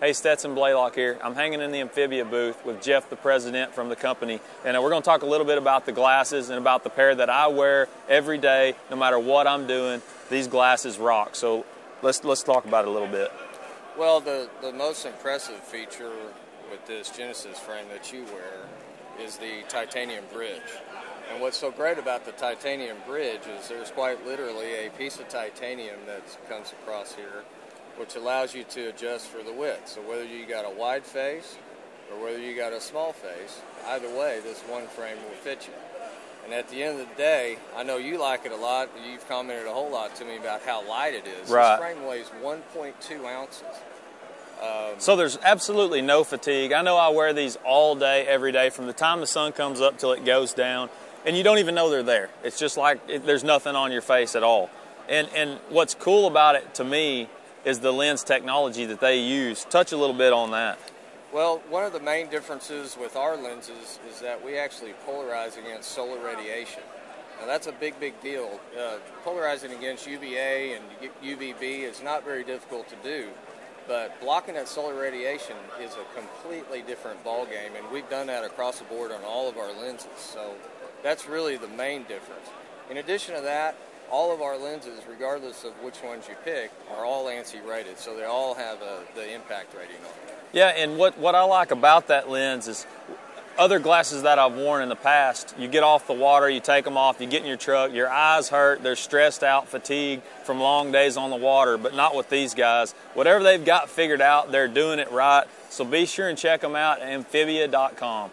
Hey, Stetson Blaylock here. I'm hanging in the Amphibia booth with Jeff, the president from the company, and uh, we're going to talk a little bit about the glasses and about the pair that I wear every day, no matter what I'm doing. These glasses rock. So let's let's talk about it a little bit. Well, the the most impressive feature with this Genesis frame that you wear is the titanium bridge. And what's so great about the titanium bridge is there's quite literally a piece of titanium that comes across here which allows you to adjust for the width. So whether you got a wide face or whether you got a small face, either way, this one frame will fit you. And at the end of the day, I know you like it a lot. You've commented a whole lot to me about how light it is. Right. This frame weighs 1.2 ounces. Um, so there's absolutely no fatigue. I know I wear these all day, every day, from the time the sun comes up till it goes down, and you don't even know they're there. It's just like it, there's nothing on your face at all. And and what's cool about it to me is the lens technology that they use. Touch a little bit on that. Well, one of the main differences with our lenses is that we actually polarize against solar radiation. Now that's a big, big deal. Uh, polarizing against UVA and UVB is not very difficult to do, but blocking that solar radiation is a completely different ballgame, and we've done that across the board on all of our lenses. So that's really the main difference. In addition to that, all of our lenses, regardless of which ones you pick, are all ANSI rated, so they all have a, the impact rating on them. Yeah, and what, what I like about that lens is other glasses that I've worn in the past, you get off the water, you take them off, you get in your truck, your eyes hurt, they're stressed out, fatigued from long days on the water, but not with these guys. Whatever they've got figured out, they're doing it right. So be sure and check them out at amphibia.com.